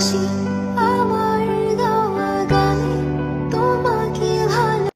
心。